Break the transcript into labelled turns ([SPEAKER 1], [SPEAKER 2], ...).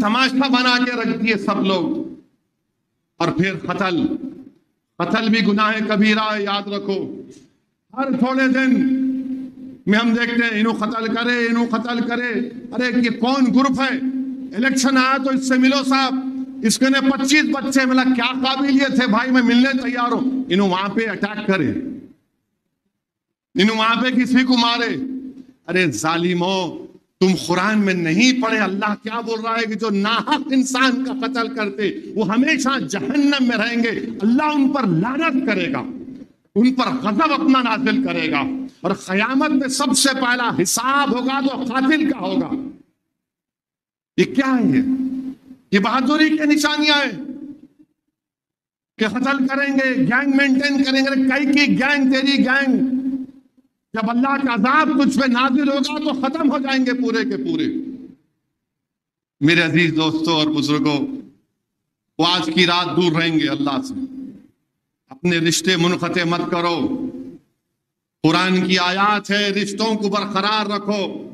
[SPEAKER 1] तमाशा बना के रख दिए सब लोग। और फिर कतल। कतल भी गुनाह कबीरा है, याद रखो। हर थोड़े दिन में हम देखते हैं इन्हों कतल करे इन्हों कतल करे। अरे, ये कौन ग्रुप है? इलेक्शन आया तो इससे मिलो साहब। इसके ने 25 बच्चे मिला। क्या काबिलियत है भाई, मैं मिलने तैयार हूँ। इन्हों वहाँ पे अटैक करे। इन्हों वहाँ पे किसी को मारे। अरे, जालिमो तुम कुरान में नहीं पढ़े, अल्लाह क्या बोल रहा है कि जो नाहक इंसान का कत्ल करते, वो हमेशा जहन्नम में रहेंगे। अल्लाह उन पर लानत करेगा, उन पर गजब अपना नाजिल करेगा और कयामत में सबसे पहला हिसाब होगा तो कातिल का होगा। ये क्या है ये? ये बहादुरी की निशानियाँ हैं। कि कत्ल करेंगे, गैंग मेंटेन करेंगे, कई की गैंग, तेरी गैंग जब अल्लाह का अजाब कुछ पे नाजिल होगा तो खत्म हो जाएँगे पूरे के पूरे। मेरे अज़ीज़ दोस्तों और बुज़ुर्गों, वो आज की रात दूर रहेंगे अल्लाह से। अपने रिश्ते मुनखते मत करो। कुरान की आयात है, रिश्तों को बरकरार रखो।